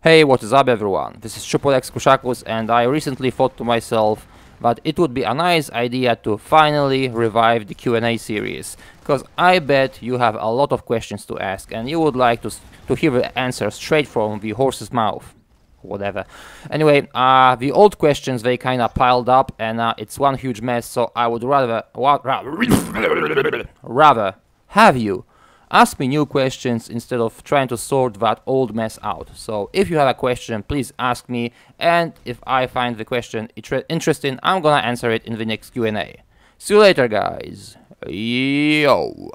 Hey, what is up everyone? This is Chupolex Kruszakus and I recently thought to myself that it would be a nice idea to finally revive the Q&A series because I bet you have a lot of questions to ask and you would like to, to hear the answer straight from the horse's mouth whatever. Anyway, uh, the old questions they kind of piled up, and uh, it's one huge mess. So I would rather rather have you ask me new questions instead of trying to sort that old mess out. So if you have a question, please ask me, and if I find the question interesting, I'm gonna answer it in the next Q&A. See you later, guys. Yo.